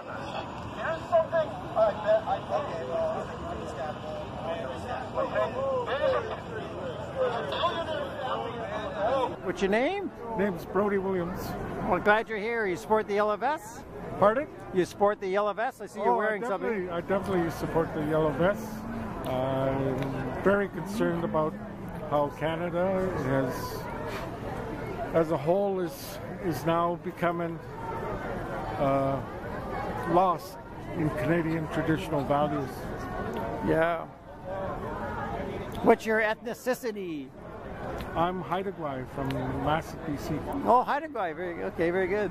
Here's something I bet I okay, well, understandable. What's your name? Name's Brody Williams. Well, glad you're here. You sport the yellow vest? Pardon? You sport the yellow vest? I see you're oh, wearing I something. I definitely support the yellow vest. I'm very concerned about how Canada has, as a whole, is is now becoming uh, lost in Canadian traditional values. Yeah. What's your ethnicity? I'm Haida from Masset, BC. Oh, Haida Very okay, very good.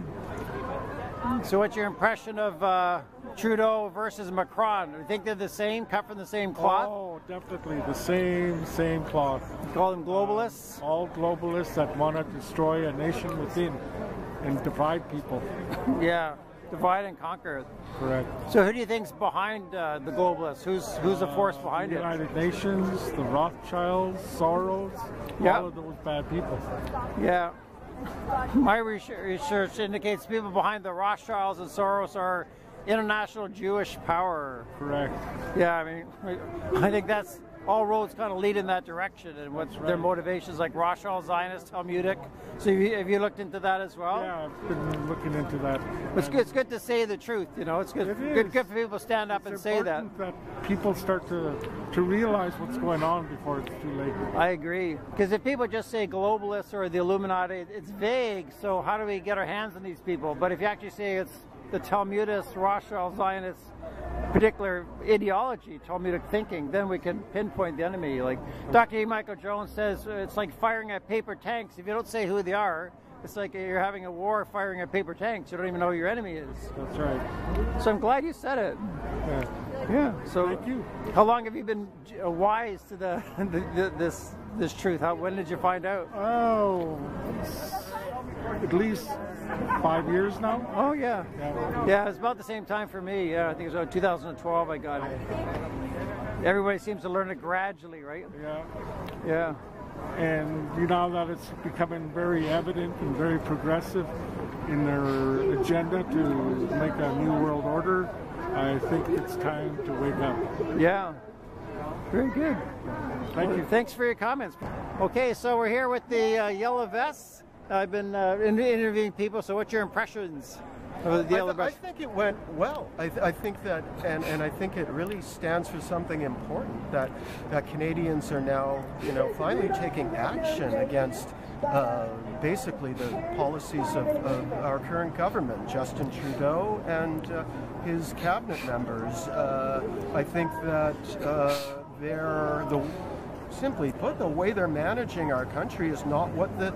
So, what's your impression of uh, Trudeau versus Macron? Do you think they're the same, cut from the same cloth? Oh, definitely the same, same cloth. You call them globalists? Uh, all globalists that want to destroy a nation within and divide people. yeah, divide and conquer. Correct. So, who do you think's behind uh, the globalists? Who's who's the force behind the it? United Nations, the Rothschilds, Soros, yep. all of those bad people. Yeah. My research indicates people behind the Rothschilds and Soros are international Jewish power. Correct. Yeah, I mean, I think that's all roads kind of lead in that direction, and what right. their motivations, like Rothschild, Zionist, Talmudic. So have you, have you, looked into that as well? Yeah, I've been looking into that. It's good. It's good to say the truth. You know, it's good. It good, good for people to stand up it's and say that. That people start to to realize what's going on before it's too late. I agree. Because if people just say globalists or the Illuminati, it's vague. So how do we get our hands on these people? But if you actually say it's the Talmudists, Rothschild, Zionists, particular ideology, Talmudic thinking, then we can pinpoint the enemy. Like Dr. E. Michael Jones says, uh, it's like firing at paper tanks. If you don't say who they are, it's like you're having a war firing at paper tanks. You don't even know who your enemy is. That's right. So I'm glad you said it. Yeah. Yeah. So Thank you. How long have you been uh, wise to the, the, the this this truth? How when did you find out? Oh, at least five years now. Oh yeah. yeah, yeah. It's about the same time for me. Yeah, I think it was about 2012. I got it. Everybody seems to learn it gradually, right? Yeah. Yeah. And you know that it's becoming very evident and very progressive in their agenda to make a new world order. I think it's time to wake up. Yeah. Very good. Thank you. Thanks for your comments. Okay, so we're here with the uh, yellow vests. I've been uh, interviewing people. So, what's your impressions of the yellow I, I think it went well. I, th- I, think that, and, and I think it really stands for something important that that Canadians are now, you know, finally taking action against. Uh, basically, the policies of, of, our current government, Justin Trudeau and uh, his cabinet members. Uh, I think that uh, they're the simply put, the way they're managing our country is not what the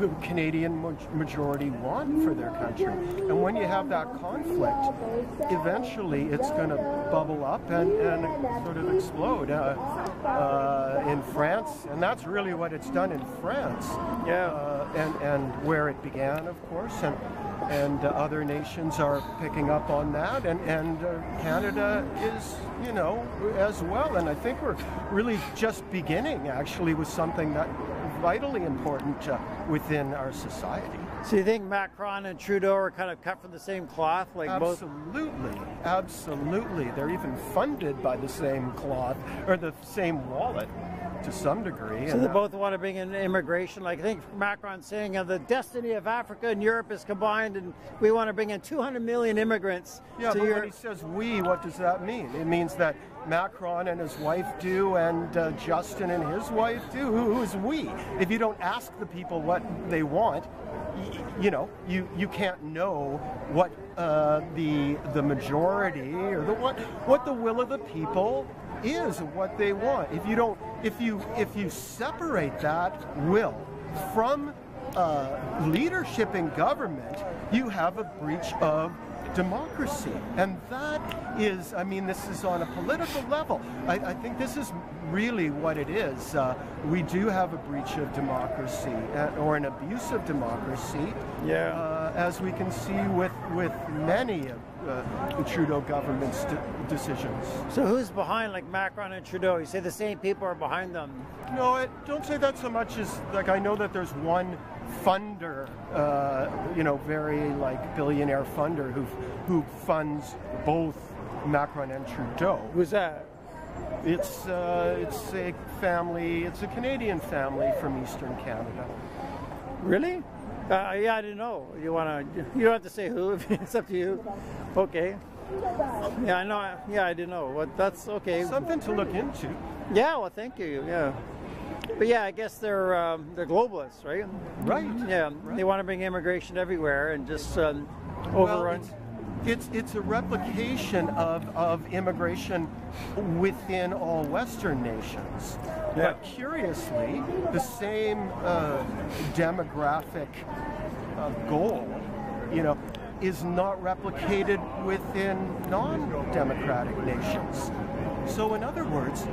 the Canadian majority want for their country. And when you have that conflict, eventually it's going to bubble up and, and sort of explode uh, uh, in France. And that's really what it's done in France. Yeah. Uh, and, and where it began, of course. And, and uh, other nations are picking up on that. And, and uh, Canada is, you know, as well. And I think we're really just beginning, actually, with something that vitally important uh, within our society. So you think Macron and Trudeau are kind of cut from the same cloth, like absolutely, both? absolutely. They're even funded by the same cloth or the same wallet to some degree. So they both want to bring in immigration. Like I think Macron's saying, uh, the destiny of Africa and Europe is combined, and we want to bring in 200 million immigrants. Yeah, but when he says "we," what does that mean? It means that Macron and his wife do, and uh, Justin and his wife do. who's we? If you don't ask the people what they want, you know, you, you can't know what uh, the the majority or the what what the will of the people is what they want. If you don't, if you if you separate that will from uh, leadership in government, you have a breach of democracy. And that is, I mean, this is on a political level. I, I think this is really what it is. Uh, we do have a breach of democracy uh, or an abuse of democracy. Yeah. Uh, as we can see with with many of uh, the Trudeau government's de- decisions. So who's behind like Macron and Trudeau? You say the same people are behind them. No, I don't say that so much as like I know that there's one funder, uh, you know, very like billionaire funder who who funds both Macron and Trudeau. Who's that? It's uh, it's a family. It's a Canadian family from Eastern Canada. Really? Uh, yeah, I didn't know. You wanna? You don't have to say who. it's up to you. Okay. Yeah, I know. Yeah, I didn't know. What? That's okay. Something to look into. Yeah. Well, thank you. Yeah. But yeah, I guess they're um, they're globalists, right? Right. Yeah. Right. They want to bring immigration everywhere and just um, Well, overrun. it's, it's it's a replication of, of immigration within all Western nations. Yeah. But curiously, the same uh, demographic uh, goal, you know, is not replicated within non-democratic nations. So, in other words,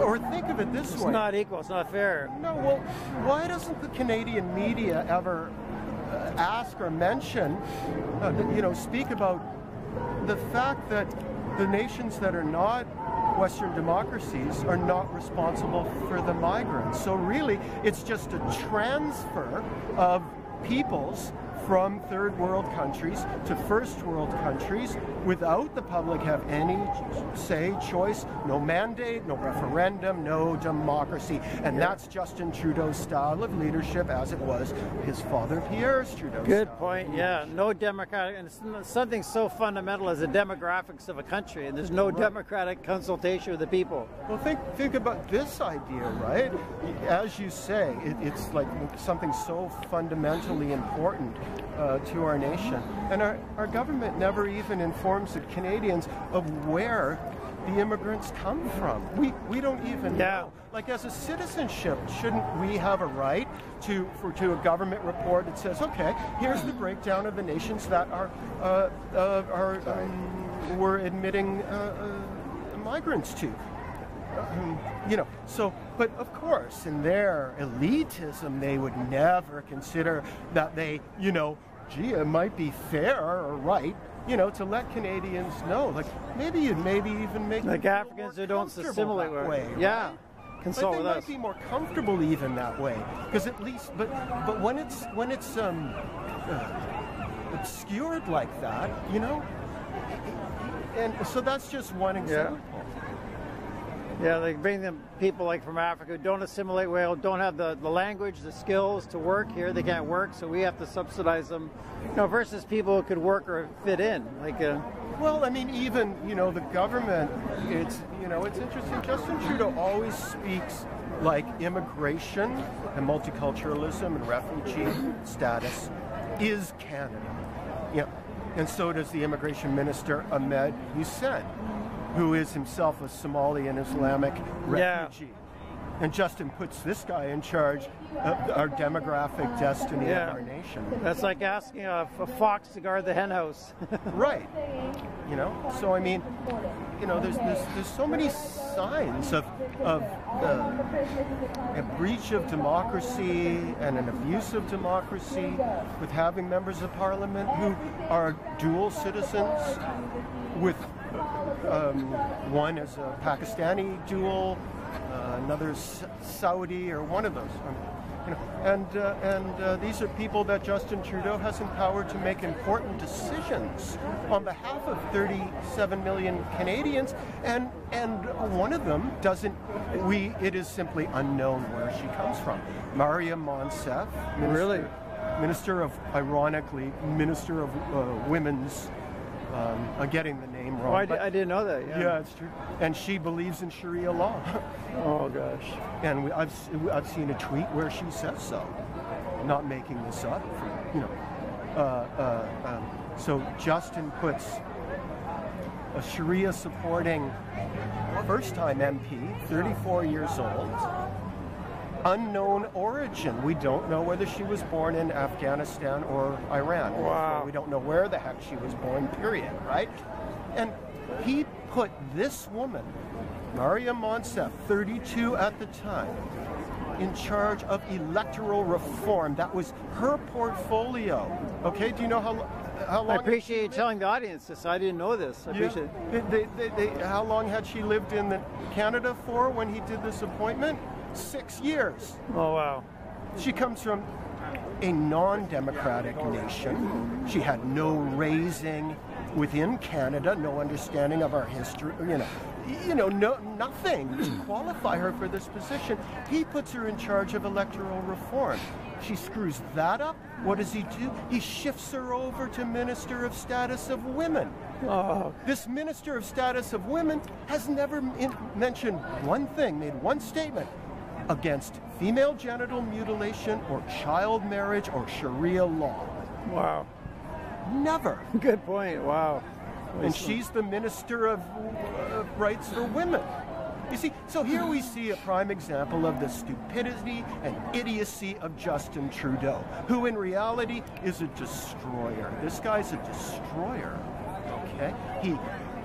or think of it this it's way: It's not equal. It's not fair. no, well, why doesn't the Canadian media ever uh, ask or mention, uh, you know, speak about the fact that the nations that are not Western democracies are not responsible for the migrants? So really, it's just a transfer of peoples from third world countries to first world countries without the public have any say, choice, no mandate, no referendum, no democracy. And that's Justin Trudeau's style of leadership as it was his father Pierre's Trudeau's Good point. Yeah, no democratic, and it's something so fundamental as the demographics of a country, and there's no democratic consultation with the people. Well, think think about this idea, right? As you say, it, it's like something so fundamentally important uh, to our nation, and our, our government never even informs the Canadians of where the immigrants come from. We we don't even Yeah. know. Like as a citizenship, shouldn't we have a right to for to a government report that says, okay, here's the breakdown of the nations that are uh, uh, are um, we're admitting uh, uh, migrants to. You know, so, but of course, in their elitism, they would never consider that they, you know, gee, it might be fair or right, you know, to let Canadians know, like maybe you'd maybe even make Like them Africans who don't assimilate that way, Yeah, right? consult like they might us. be more comfortable even that way, because at least, but but when it's when it's um uh, obscured like that, you know, and so that's just one example. Yeah, they bring them people like from Africa who don't assimilate well, don't have the, the language, the skills to work here. They can't work, so we have to subsidize them. You know, versus people who could work or fit in. Like, uh, Well, I mean, even you know, the government. It's you know, it's interesting. Justin Trudeau always speaks like immigration and multiculturalism and refugee status is Canada. Yeah, and so does the immigration minister Ahmed Hussen, who is himself a Somali and Islamic Yeah. refugee. And Justin puts this guy in charge of our demographic destiny Yeah. of our nation. that's like asking a, a fox to guard the hen house. Right. You know, so I mean, you know, there's there's, there's so many signs of of uh, a breach of democracy and an abuse of democracy with having members of parliament who are dual citizens, with um, one is a Pakistani dual, uh, another is Saudi or one of those. Um, you know, and uh, and uh, these are people that Justin Trudeau has empowered to make important decisions on behalf of 37 million Canadians, and and one of them doesn't. We it is simply unknown where she comes from. Maria Monsef, minister, Really? minister of ironically minister of uh, women's. I'm getting the name wrong. oh, I, but- I didn't know that. Yeah. yeah, it's true. And she believes in Sharia law. Oh gosh. and we, I've, I've seen a tweet where she says so. Not making this up. You know. Uh, uh, um, so Justin puts a Sharia supporting first time MP, 34 years old, unknown origin. We don't know whether she was born in Afghanistan or Iran. Wow. We don't know where the heck she was born, period, right? And he put this woman, Maria Monsef, 32 at the time, in charge of electoral reform. That was her portfolio. Okay, do you know how how long? I appreciate you telling the audience this. I didn't know this. I Yeah. appreciate it. They, they, they, how long had she lived in the Canada for when he did this appointment? Six years. Oh wow. She comes from a non-democratic nation. She had no raising within Canada, no understanding of our history, you know, you know, no nothing to qualify her for this position. He puts her in charge of electoral reform. She screws that up. What does he do? He shifts her over to Minister of Status of Women. Oh, This Minister of Status of Women has never mentioned one thing, made one statement against female genital mutilation or child marriage or Sharia law. wow. Never. Good point. Wow. And she's the Minister of uh, Rights for Women. You see, so here we see a prime example of the stupidity and idiocy of Justin Trudeau, who in reality is a destroyer. This guy's a destroyer. Okay? He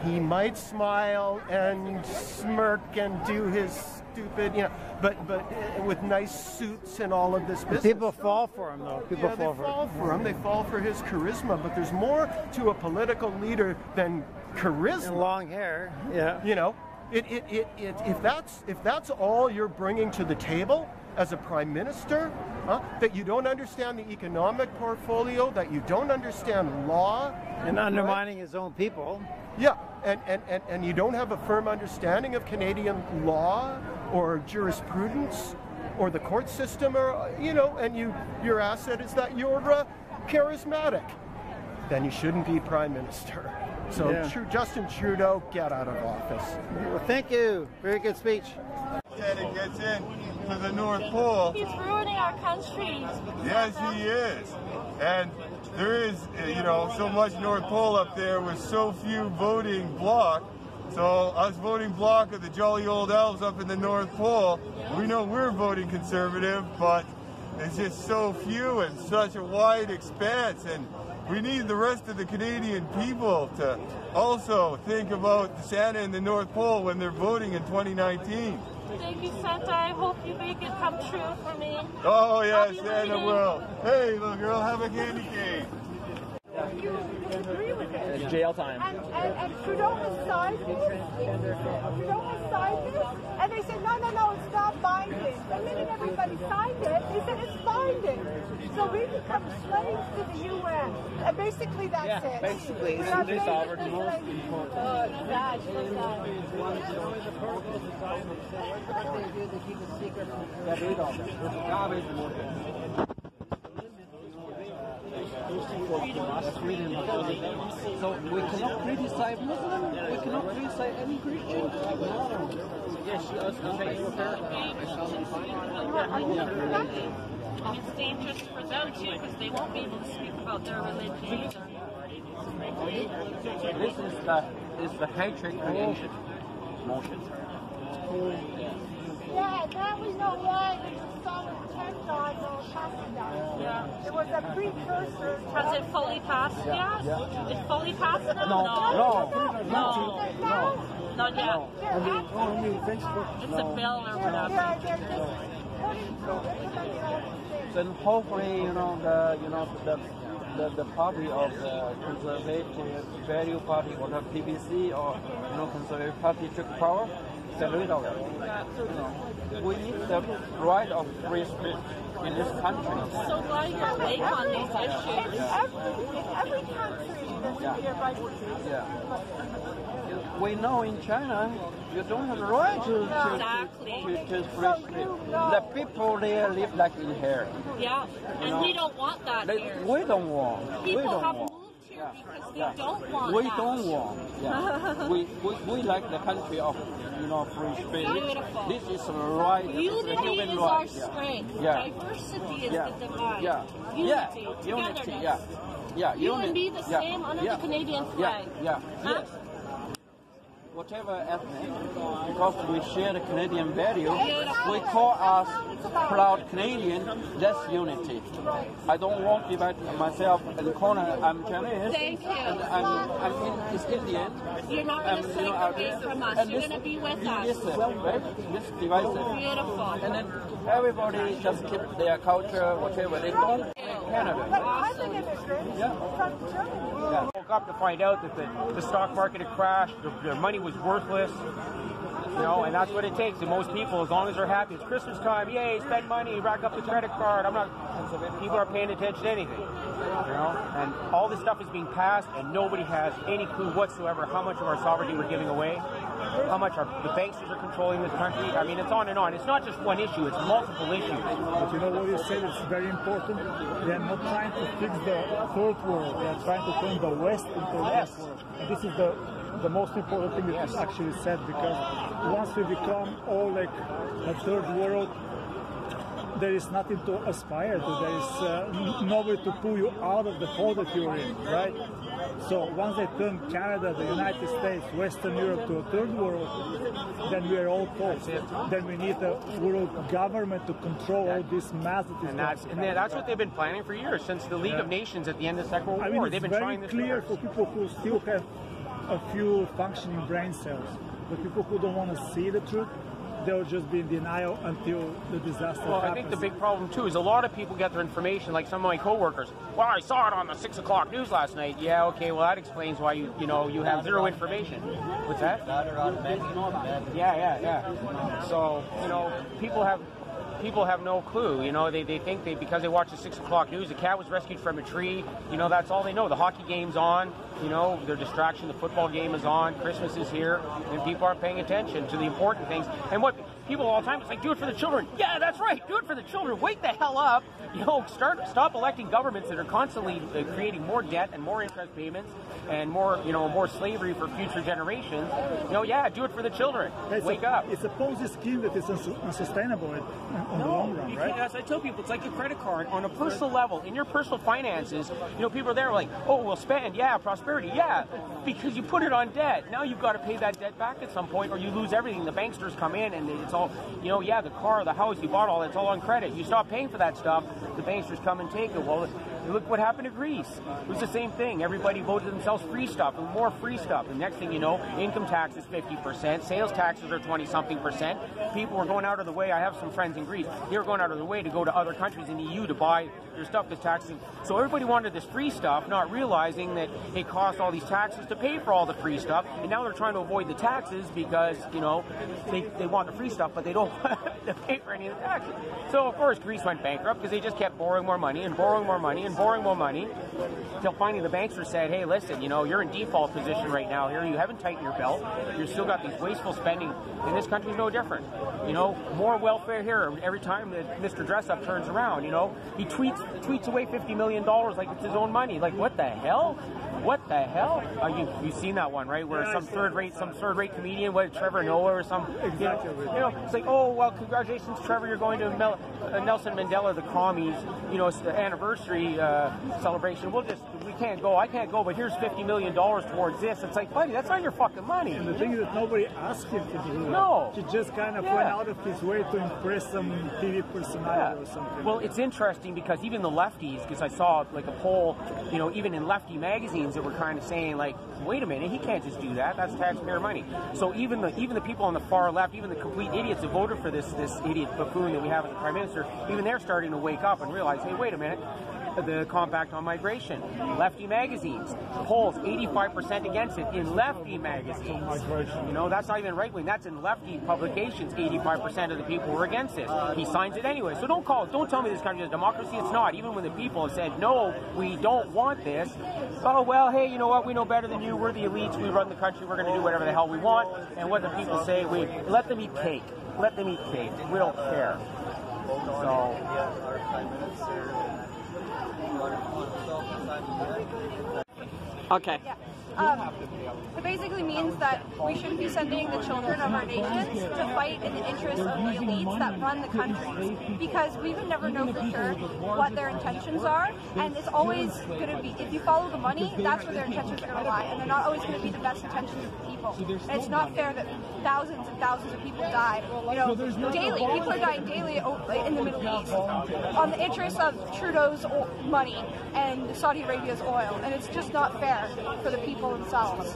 he might smile and smirk and do his stupid, you know, but but uh, with nice suits and all of this business. People fall for him though. People Yeah, fall they for fall him. for him. They fall for his charisma. But there's more to a political leader than charisma. And long hair. Yeah. You know, it, it, it, it, if that's if that's all you're bringing to the table as a prime minister, huh, that you don't understand the economic portfolio, that you don't understand law, And undermining his own people. yeah, and, and, and, and you don't have a firm understanding of Canadian law or jurisprudence or the court system, or you know, and you your asset is that you're uh, charismatic, then you shouldn't be prime minister. So Yeah. Justin Trudeau, get out of office. Well, thank you. Very good speech. Canada gets in to the North Pole. He's ruining our country. Yes, he is. And there is, uh, you know, so much North Pole up there with so few voting bloc. So us voting bloc of the jolly old elves up in the North Pole, we know we're voting conservative, but it's just so few and such a wide expanse. And we need the rest of the Canadian people to also think about Santa and the North Pole when they're voting in 2019. Thank you, Santa. I hope you make it come true for me. Oh yes, Happy Santa birthday. will. Hey, little girl, have a candy cane. You disagree with it. It's jail time. And, and, and Trudeau has signed this. Trudeau has signed this. And they said, no, no, no, it's not binding. The minute everybody signed it, they said it's binding. So we become slaves to the UN. And basically that's Yeah, it. basically, We it's are they basically sovereign most slaves. Oh, sad, so sad. So we cannot criticize Muslim, we cannot criticize any Christian. No. Yes, uh, uh, And it's dangerous for them too because they won't be able to speak about their religion either. This is the is the hatred creation motion. Yeah, now we know why there's a solid tent on El Pasadena. Yeah. It was a precursor. to- Has it fully passed yet? It fully passed now? No, no, No. No. Not yet. They're actually- It's a bill or They're, whatever. they're just putting through implementing all these. Then hopefully, you know, the you know the the, the party of the conservative value party or the PPC or you know conservative party took power, get rid of it. We need the right of free speech in this country. So why you're late on these In issues? every, in every country, there should be a right to speech. Yeah. We know in China, you don't have the right to, to, Exactly. to, to, to free speech. The people there live like in here. Yeah, and we don't want that They, here. we don't want. we People don't have want. Because Yeah. don't want We that. don't want. Yeah. we, we, we like the country of you know free speech. beautiful. This is a right. Unity human is right. our strength. Yeah. Diversity is Yeah. the divide. Yeah. Unity, yeah. togetherness. Unity. Yeah. Yeah. You and me the yeah. same under yeah. the Canadian flag. Yeah. Huh? Yes. Whatever ethnic, because we share the Canadian value, we call us proud Canadian, that's unity. I don't want to divide myself in the corner, I'm Chinese, Thank you. and I'm, I'm in, is Indian. You're not going to know, away from us. You're going to be with us. sir, uh, right? This divisive. Beautiful. And then everybody just keep their culture, whatever. They But Canada. I'm an immigrant from Germany. woke up to find out that the, the stock market had crashed, their, their money was worthless, you know, and that's what it takes. And most people, as long as they're happy, it's Christmas time, yay, spend money, rack up the credit card. I'm not, people aren't paying attention to anything, you know, and all this stuff is being passed, and nobody has any clue whatsoever how much of our sovereignty we're giving away, how much our, the banksters are controlling this country. I mean, it's on and on. It's not just one issue, it's multiple issues. But you know what you said is very important. They are not trying to fix the third world. They are trying to turn the West into the Yes. first world. And this is the the most important thing that is actually said because once we become all like a third world, there is nothing to aspire to. There is uh, nowhere to pull you out of the hole that you're in, right? So once they turn Canada, the United States, Western Europe to a third world, then we are all toast. Then we need a world government to control all this mass that is And that's and that's what they've been planning for years since the League of Nations at the end of the Second World I mean, War. it's They've been very trying this clear for for people who still have a few functioning brain cells. But people who don't want to see the truth, they'll just be in denial until the disaster Well, I think the big problem too is a lot of people get their information, like some of my coworkers. Well, I saw it on the six o'clock news last night. Yeah, okay. Well, that explains why you you know you have zero information. What's that? Yeah, yeah, yeah. So you know, people have people have no clue. You know, they, they think they because they watch the six o'clock news, the cat was rescued from a tree. You know, that's all they know. The hockey game's on. You know, their distraction. The football game is on. Christmas is here, and people aren't paying attention to the important things. And what people all the time it's like, do it for the children. Yeah, that's right. Do it for the children. Wake the hell up. You know, start stop electing governments that are constantly uh, creating more debt and more interest payments and more you know more slavery for future generations. You know, yeah, do it for the children. It's Wake a, up. It's a Ponzi scheme that is unsu- unsustainable in, in the long run, right? as I tell people, it's like your credit card on a personal level. In your personal finances, you know, people are there like, oh, we'll spend, yeah, prosperity, yeah, because you put it on debt. Now you've got to pay that debt back at some point, or you lose everything. The banksters come in, and it's all, you know, yeah, the car, the house, you bought all, that's all on credit. You stop paying for that stuff, the banksters come and take it. Well, look what happened to Greece. It was the same thing. Everybody voted themselves free stuff and more free stuff. And next thing you know, income tax is 50%, sales taxes are 20 something percent. People were going out of the way. I have some friends in Greece. They were going out of their way to go to other countries in the EU to buy their stuff because taxes. So everybody wanted this free stuff, not realizing that it cost all these taxes to pay for all the free stuff. And now they're trying to avoid the taxes because, you know, they, they want the free stuff, but they don't want to pay for any of the taxes. So, of course, Greece went bankrupt because they just kept borrowing more money and borrowing more money and borrowing more money until finally the banksters said, hey, listen, you know, you're in default position right now here. You haven't tightened your belt. You've still got these wasteful spending. And this country's no different. You know, more welfare here every time that Mr. Dress Up turns around, you know. He tweets tweets away $50 million like it's his own money. Like, what the hell? What the hell? Uh, you you've seen that one, right? Where Yeah, some third rate some third rate comedian, what Trevor Noah or some you know, Exactly. you know, it's like, oh well, congratulations, Trevor, you're going to Mel- uh, Nelson Mandela, the commies, you know, it's the anniversary uh, celebration. We'll just can't go, I can't go, but here's fifty million dollars towards this. It's like, buddy, that's not your fucking money. And the thing is that nobody asked him to do that. No. He just kind of Yeah. went out of his way to impress some TV personality or something. Well, it's interesting because even the lefties, because I saw like a poll, you know, even in lefty magazines that were kind of saying like, wait a minute, he can't just do that. That's taxpayer money. So even the even the people on the far left, even the complete idiots who voted for this this idiot buffoon that we have as the prime minister, even they're starting to wake up and realize, hey, wait a minute. The compact on migration, lefty magazines, polls 85% against it in lefty magazines. You know, that's not even right wing. That's in lefty publications. 85% of the people were against it. He signs it anyway. So don't call. Don't tell me this country is a democracy. It's not. Even when the people have said no, we don't want this. Oh well, hey, you know what? We know better than you. We're the elites. We run the country. We're going to do whatever the hell we want. And what the people say, we let them eat cake. Let them eat cake. We don't care. So. Okay. Um, it basically means that we shouldn't be sending the children of our nations to fight in the interests of the elites that run the countries because we would never know for sure what their intentions are and it's always going to be if you follow the money that's where their intentions are going to lie and they're not always going to be the best intentions of the people. And it's not fair that thousands and thousands of people die you know daily people are dying daily in the Middle East on the interest of Trudeau's money and Saudi Arabia's oil and it's just not fair for the people themselves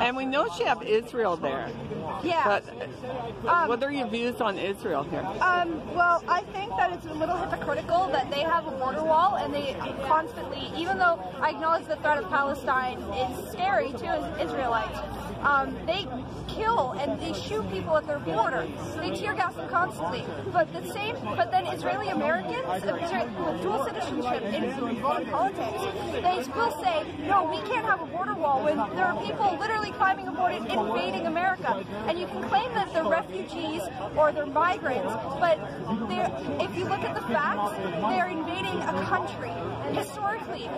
And we know you have Israel there. Yeah. But Um, what are your views on Israel here? Um, well, I think that it's a little hypocritical that they have a border wall and they constantly, even though I acknowledge the threat of Palestine is scary to Israelites, um, they kill and they shoot people at their border. They tear gas them constantly. But the same, but then Israeli Americans uh, with dual citizenship in, in politics, they will say, no, we can't have a border wall when there are people literally climbing aboard and invading America. And you can claim that they're refugees or they're migrants, but they're, if you look at the facts, they're invading a country. Historically,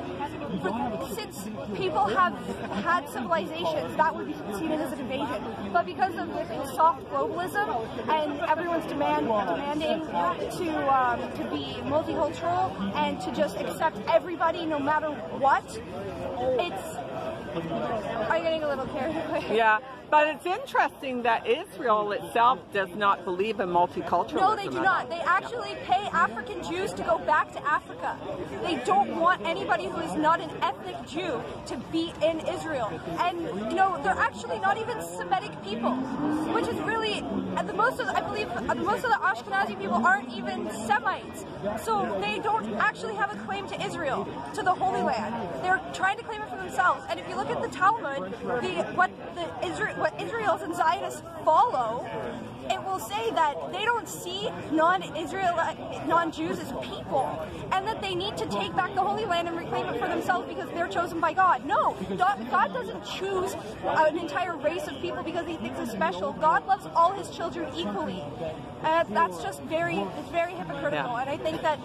since people have had civilizations, that would be seen as an invasion. But because of soft globalism and everyone's demand demanding to um, to be multicultural and to just accept everybody no matter what, it's. Are you getting a little carried away? Yeah, but it's interesting that Israel itself does not believe in multiculturalism. No, they do not. They actually pay African Jews to go back to Africa. They don't want anybody who is not an ethnic Jew to be in Israel. And you know, they're actually not even Semitic people, which is really the most of I believe uh, most of the Ashkenazi people aren't even Semites. So they don't actually have a claim to Israel, to the Holy Land. They're trying to claim it for themselves. And if you look at the Talmud, the what the Israel what Israel's and Zionists follow, it will say that they don't see non-Israel, non-Jews as people, they need to take back the Holy Land and reclaim it for themselves because they're chosen by God. No, God God doesn't choose an entire race of people because He thinks it's special. God loves all His children equally, and that's just very, it's very hypocritical. Yeah. And I think that,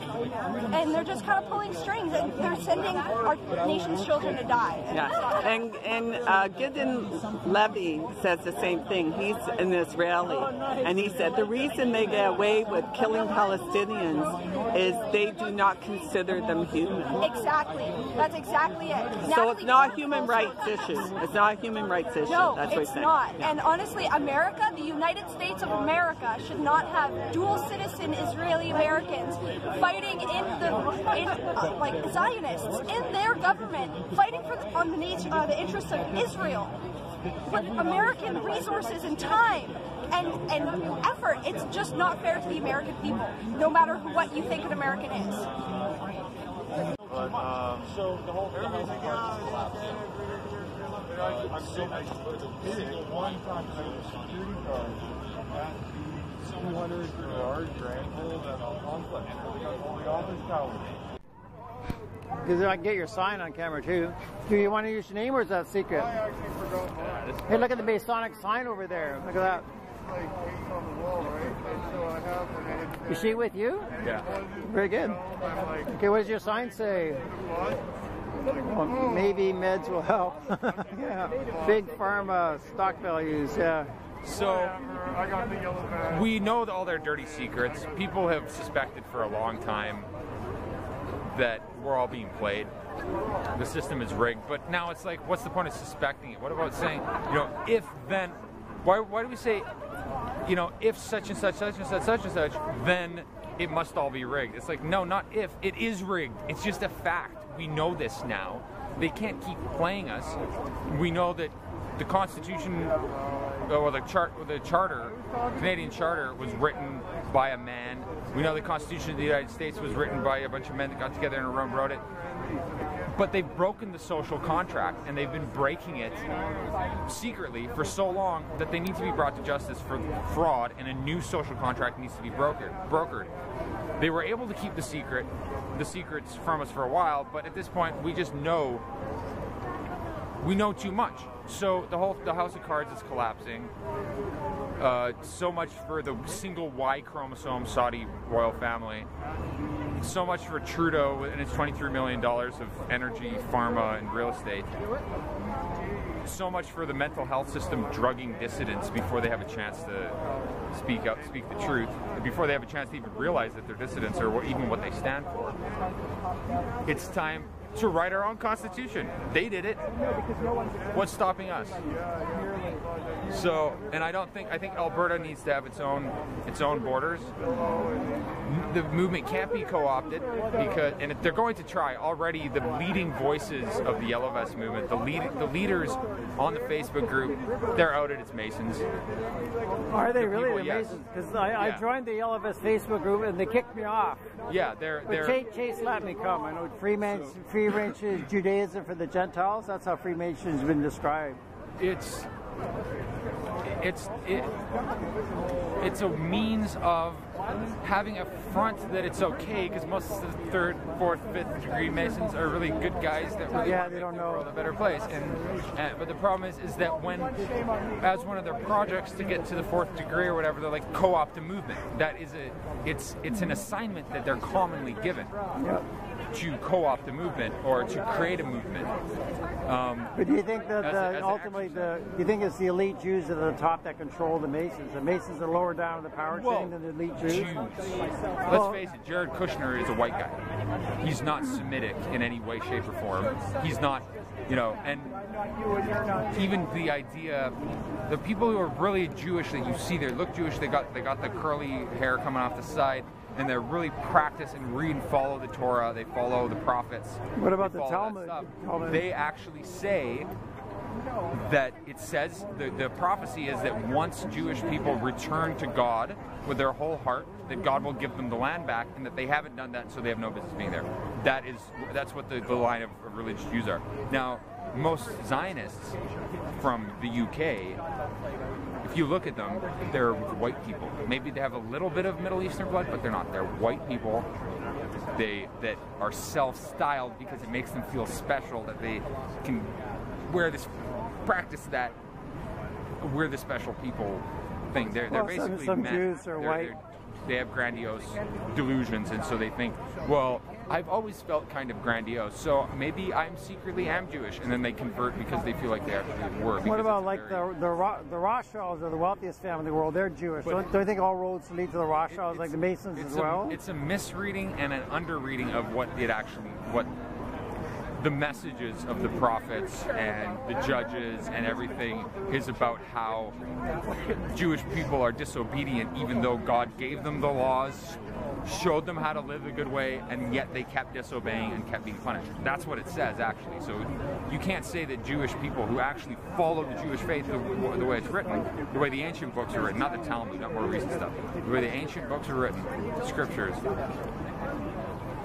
and they're just kind of pulling strings, and they're sending our nation's children to die. Yeah, and and uh, Gideon Levy says the same thing. He's an Israeli, and he said the reason they get away with killing Palestinians is they do not consider them human. Exactly. That's exactly it. So it's not a human rights issue. It's not a human rights issue. No, That's what it's not. Yeah. And honestly, America, the United States of America, should not have dual citizen Israeli Americans fighting in the in uh, like Zionists in their government, fighting for the, on the nation, uh, the interests of Israel. With American resources and time and and effort, it's just not fair to the American people, no matter who, what you think an American is. But, so the whole everything else collapsed. I'm so the one time I was a security guard at the 200 yard grand hold at a complex where all the office towers. Because I can get your sign on camera too. Do you want to use your name or is that secret? I actually forgot. Hey, look at the Masonic sign over there. Look at that. Like paint on the wall, right? And so I have the name. Is she with you? Yeah. Very good. Okay, what does your sign say? Well, maybe meds will help. yeah. Big pharma stock values. Yeah. So I got the yellow badge. we know all their dirty secrets. People have suspected for a long time that we're all being played. The system is rigged. But now it's like, what's the point of suspecting it? What about saying, you know, if then, why, why do we say, you know, if such and such, such and such, such and such, then it must all be rigged? It's like, no, not if. It is rigged. It's just a fact. We know this now. They can't keep playing us. We know that the Constitution, uh, or the chart, the Charter, Canadian Charter, was written by a man. We know the Constitution of the United States was written by a bunch of men that got together in a room, wrote it. But they've broken the social contract, and they've been breaking it secretly for so long that they need to be brought to justice for fraud, and a new social contract needs to be brokered. Brokered. They were able to keep the secret, the secrets from us for a while, but at this point, we just know we know too much. So the whole the house of cards is collapsing. Uh, so much for the single Y chromosome Saudi royal family. So much for Trudeau and his $23 million of energy, pharma, and real estate. So much for the mental health system drugging dissidents before they have a chance to speak up, speak the truth, before they have a chance to even realize that they're dissidents or even what they stand for. It's time to write our own constitution. They did it. What's stopping us? So, and I don't think I think Alberta needs to have its own its own borders. The movement can't be co-opted because, and they're going to try already. The leading voices of the Yellow Vest movement, the lead, the leaders on the Facebook group, they're outed as Masons. Are they The really people, the yes. Masons? Because I, I Yeah. joined the Yellow Vest Facebook group and they kicked me off. Yeah, they're But they're. Chase, Chase let me come. I know Freeman, Freemasonry is Judaism for the Gentiles. That's how Freemasonry has been described. it's it's it, it's a means of having a front that it's okay because most of the third, fourth, fifth degree masons are really good guys that really Yeah, want to they make don't the know. world a better place. And, and but the problem is is that when as one of their projects to get to the fourth degree or whatever, they're like co-opt a movement. That is a it's it's an assignment that they're commonly given. To co-opt a movement or to create a movement. Um, But do you think that as the, as ultimately the do you think it's the elite Jews at the top that control the Masons? The Masons are lower down in the power Well, chain than the elite Jews. Jews. Let's face it, Jared Kushner is a white guy. He's not Semitic in any way, shape, or form. He's not, you know, and even the idea, the people who are really Jewish that you see there look Jewish. They got they got the curly hair coming off the side, and they're really practice and read and follow the Torah. They follow the prophets. What about the Talmud? Talmud. They actually say that it says the, the prophecy is that once Jewish people return to God with their whole heart, that God will give them the land back, and that they haven't done that, so they have no business being there. That is that's what the, the line of, of religious Jews are. Now, most Zionists from the UK, if you look at them, they're white people. Maybe they have a little bit of Middle Eastern blood, but they're not. They're white people. They that are self-styled because it makes them feel special that they can wear this, practice that, we're the special people thing. They're, they're Well, some- basically some men. Jews are They're- white. they're- They have grandiose delusions, and so they think, well, I've always felt kind of grandiose, so maybe I'm secretly am Jewish, and then they convert because they feel like they actually were. What about like very- the the Ro- the Rothschilds are the wealthiest family in the world? They're Jewish. But- don't, don't you think all roads lead to the Rothschilds, like the Masons it's as a, well? It's a misreading and an underreading of what it actually what the messages of the prophets and the judges and everything is about how Jewish people are disobedient even though God gave them the laws, showed them how to live a good way, and yet they kept disobeying and kept being punished. That's what it says actually. So you can't say that Jewish people who actually follow the Jewish faith the, the way it's written, the way the ancient books are written, not the Talmud, not more recent stuff, the way the ancient books are written, the scriptures,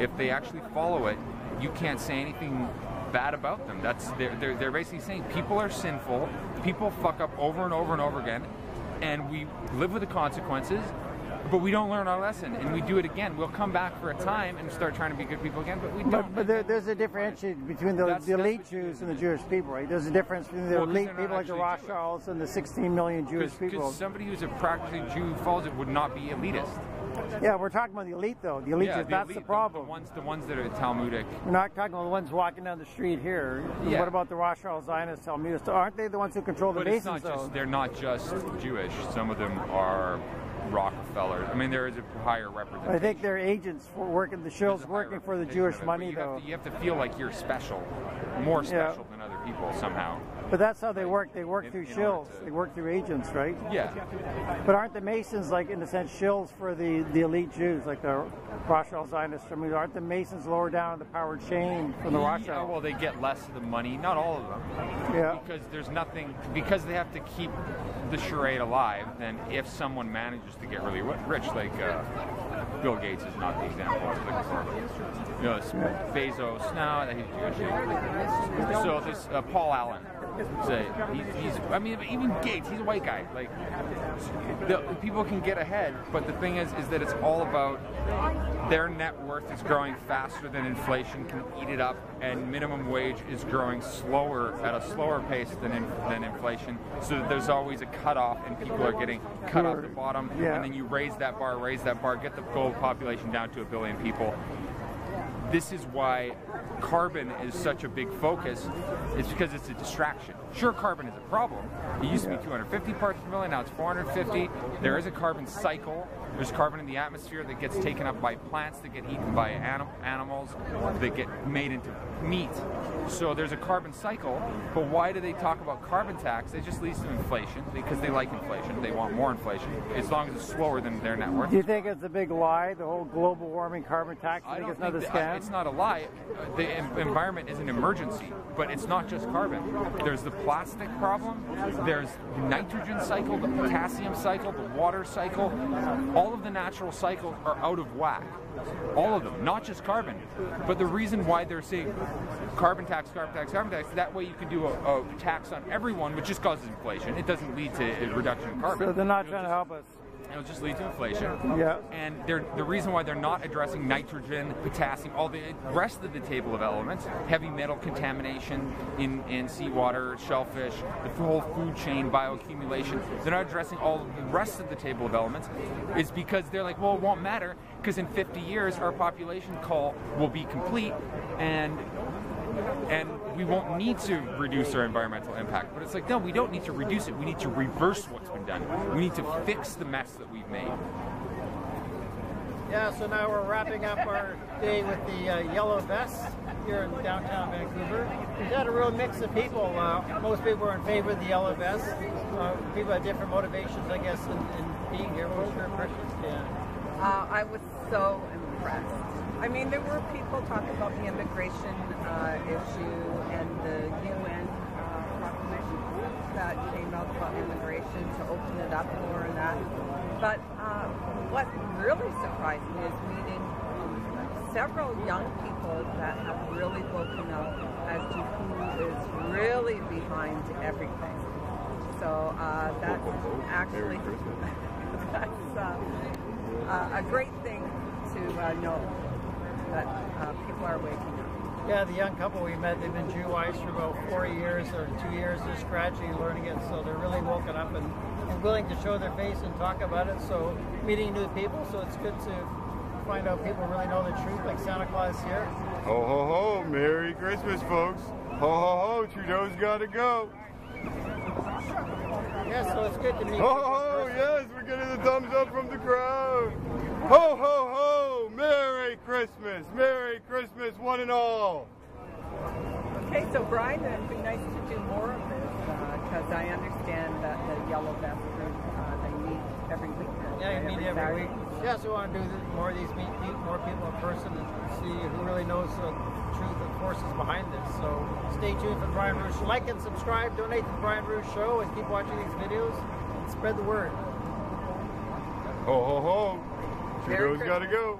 if they actually follow it, you can't say anything bad about them. That's they're, they're, they're basically saying people are sinful, people fuck up over and over and over again, and we live with the consequences. But we don't learn our lesson, and we do it again. We'll come back for a time and start trying to be good people again, but we don't. But, but there, there's a differentiation between the, That's- the that's elite Jews and the Jewish people, right? There's a difference between the Well, elite people like the. Rothschilds and the 16 million Jewish people. Because somebody who's a practicing Jew who follows it would not be elitist. Yeah, we're talking about the elite though. The elite yeah, Jews, that's elite, the problem. The, ones, the ones that are Talmudic. We're not talking about the ones walking down the street here. Yeah. What about the Rothschild Zionists, Talmudists? Aren't they the ones who control the But it's not though? just they're not just Jewish. Some of them are Rockefeller. I mean, there is a higher representation. I think they're agents for working. The shill's working for the Jewish of it, but money you have though. to- you have to feel like you're special, more Yeah. special than other people somehow. But that's how they work. They work In- through in shills. to- They work through agents, right? Yeah. But aren't the Masons like in a sense shills for the, the elite Jews, like the Rothschild Zionists? I mean, aren't the Masons lower down the power chain from the Yeah, Rothschild? well, they get less of the money. Not all of them. Yeah. Because there's nothing. Because they have to keep the charade alive. Then, if someone manages to get really rich, like uh, Bill Gates is not the example of the carbon. You know, Bezos, no, he's Jewish. So this uh, Paul Allen, say he's, he's, I mean, even Gates, he's a white guy. Like, the, people can get ahead, but the thing is, is that it's all about their net worth is growing faster than inflation can eat it up, and minimum wage is growing slower at a slower pace than in, than inflation. So there's always a cutoff, and people are getting cut off the bottom, Yeah. and then you raise that bar, raise that bar, get the global population down to a billion people. This is why carbon is such a big focus. It's because it's a distraction. Sure, carbon is a problem. It used to be 250 parts per million, now it's 450. There is a carbon cycle. There's carbon in the atmosphere that gets taken up by plants, that get eaten by anim- animals, that get made into meat. So there's a carbon cycle. But why do they talk about carbon tax? It just leads to inflation because they like inflation. They want more inflation as long as it's slower than their net worth. Do you think it's a big lie, the whole global warming carbon tax? I think it's another scam? it's not a lie. The en- environment is an emergency, but it's not just carbon. There's the plastic problem. There's the nitrogen cycle, the potassium cycle, the water cycle. All of the natural cycles are out of whack. All of them, not just carbon. But the reason why they're saying carbon tax, carbon tax, carbon tax, that way you can do a, a tax on everyone, which just causes inflation. It doesn't lead to a reduction in carbon. So they're not trying to help us. It'll just lead to inflation. Yeah. And they're, the reason why they're not addressing nitrogen, potassium, all the rest of the table of elements, heavy metal contamination in, in seawater, shellfish, the whole food chain, bioaccumulation, they're not addressing all the rest of the table of elements, is because they're like, well, it won't matter because in 50 years our population call will be complete and and we won't need to reduce our environmental impact. But it's like, no, we don't need to reduce it. We need to reverse what's been done. We need to fix the mess that we've made. Yeah, so now we're wrapping up our day with the uh, yellow vests here in downtown Vancouver. We've had a real mix of people. Uh, most people are in favor of the yellow vests. Uh, people have different motivations, I guess, in, in being here. What was your impression? Yeah. Uh, I was so impressed. I mean, there were people talking about the immigration issue and the UN uh, proclamation that came out about immigration to open it up more and that. But uh, what really surprised me is meeting several young people that have really woken up as to who is really behind everything. So uh, that's actually that's uh, uh, a great thing to uh, know that uh, people are waking. Yeah, the young couple we met, they've been Jew-wise for about four years or two years, just gradually learning it. So they're really woken up and, and willing to show their face and talk about it. So meeting new people, so it's good to find out people really know the truth, like Santa Claus here. Ho ho ho! Merry Christmas, folks! Ho ho ho! Trudeau's got to go. Yeah, so it's good to meet Ho ho ho! Yes, we're getting the thumbs up from the crowd. Ho ho ho! Merry Christmas! Merry Christmas, one and all. Okay, so Brian, it'd be nice to do more of this because I understand that the Yellow Vest group uh, they meet every week. Yeah, you meet every Saturday. week. Yes, we want to do more of these, meet, meet more people in person and see who really knows the truth and forces behind this. So stay tuned for Brian Ruhe. Like and subscribe, donate to the Brian Ruhe Show, and keep watching these videos and spread the word. Ho ho ho! Merry Trudeau's got to go.